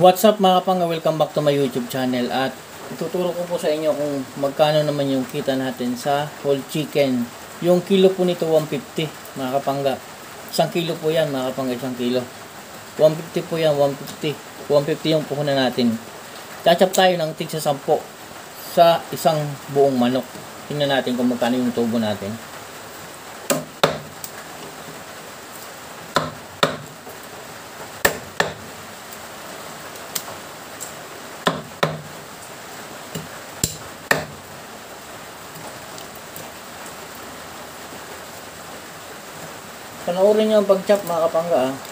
What's up mga kapanga? Welcome back to my YouTube channel at ituturo ko po sa inyo kung magkano naman yung kita natin sa whole chicken. Yung kilo po nito 150 mga kapangga. Isang kilo po yan mga kapangga, isang kilo. 150 po yan, 150. 150 yung puhunan natin. Chachap tayo ng tig sa 10 sa isang buong manok. Tingnan natin kung magkano yung tubo natin. Panoorin nyo ang pag-chop mga kapangga ah.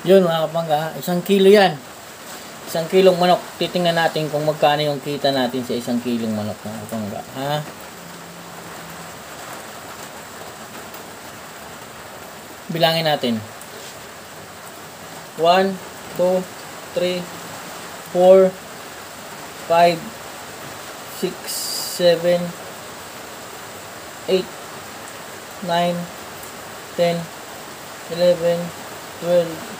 Yun mga kapangga, isang kilo yan. Isang kilong manok. Titingnan natin kung magkano yung kita natin sa isang kilong manok mga kapangga. Ha? Bilangin natin. 1, 2, 3, 4, 5, 6, 7, 8, 9, 10, 11, 12,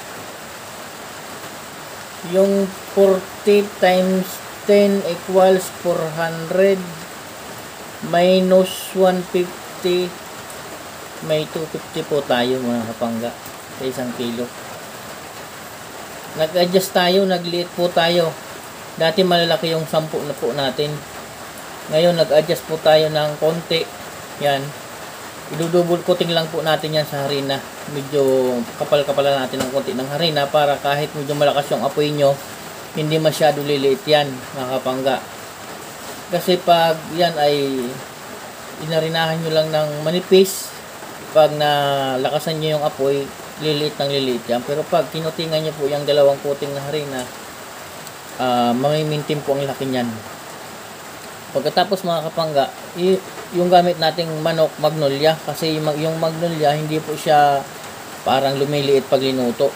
Yung 40 times 10 equals 400 minus 150 may 250 po tayo mga kapangga sa isang kilo. Nag-adjust tayo, nagliit po tayo. Dati malalaki yung 10 na po natin. Ngayon nag-adjust po tayo ng konti. Yan. Idudubol coating lang po natin yan sa harina. Medyo kapal-kapalan natin ng konti ng harina para kahit medyo malakas yung apoy nyo, hindi masyado liliit yan, mga kapangga. Kasi pag yan ay inarinahan nyo lang ng manipis, pag nalakasan nyo yung apoy, liliit ng liliit yan. Pero pag kinutingan nyo po yung dalawang coating na harina, uh, mamimintim po ang laki niyan. Pagkatapos mga kapangga, yung gamit nating manok magnolia. Kasi yung magnolia hindi po siya parang lumiliit pag linuto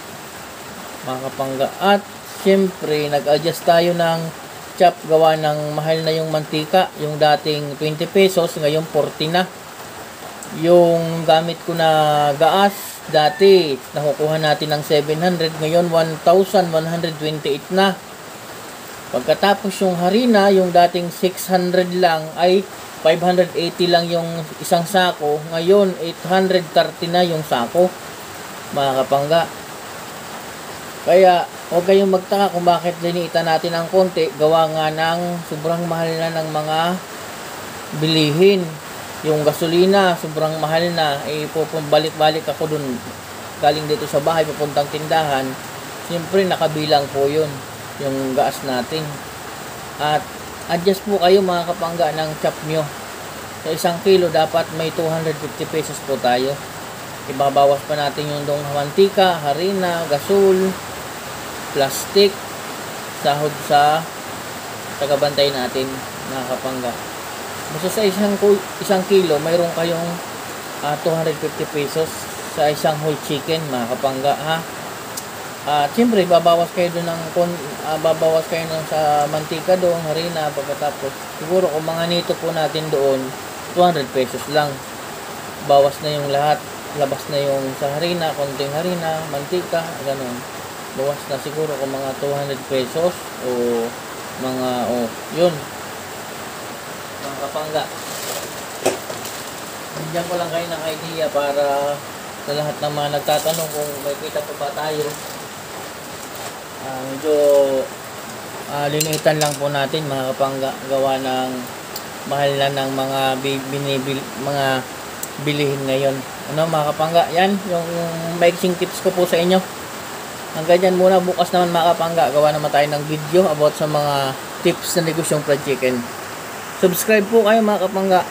mga kapangga. At syempre nag-adjust tayo ng chop gawa ng mahal na yung mantika yung dating 20 pesos ngayon 40 na. Yung gamit ko na gaas dati nakukuha natin ng 700 ngayon 1128 na pagkatapos yung harina yung dating 600 lang ay 580 lang yung isang sako. Ngayon 830 na yung sako mga kapangga. Kaya huwag kayong magtaka kung bakit linitan natin ng konti. Gawa nga ng sobrang mahal na ng mga bilihin. Yung gasolina sobrang mahal na. Eh balik-balik ako dun. Galing dito sa bahay papuntang tindahan. Siyempre nakabilang po yun yung gas natin. At adjust po kayo mga kapangga ng chop nyo. Sa isang kilo dapat may 250 pesos po tayo. Ibabawas pa natin yung dong mantika, harina, gasol plastic sahod sa tagabantay natin mga kapangga. Basta sa isang, isang kilo mayroon kayong uh, 250 pesos sa isang whole chicken mga kapangga ha at siyempre babawas kayo doon ng uh, babawas kayo ng sa mantika doon harina pagkatapos siguro kung mga nito po natin doon 200 pesos lang. Bawas na yung lahat labas na yung sa harina konting harina mantika ganun. Bawas na siguro kung mga 200 pesos o mga o oh, yun. Mga kapangga. Diyan ko lang kayo ng idea para sa lahat ng mga nagtatanong kung may kita pa ba tayo uh, medyo uh, linitan lang po natin mga kapangga gawa ng mahal na ng mga binibil mga bilihin ngayon. Ano mga kapangga yan yung mixing tips ko po sa inyo. Hanggang dyan muna bukas naman mga kapangga gawa naman tayo ng video about sa mga tips na negosyong fried chicken. Subscribe po kayo mga kapangga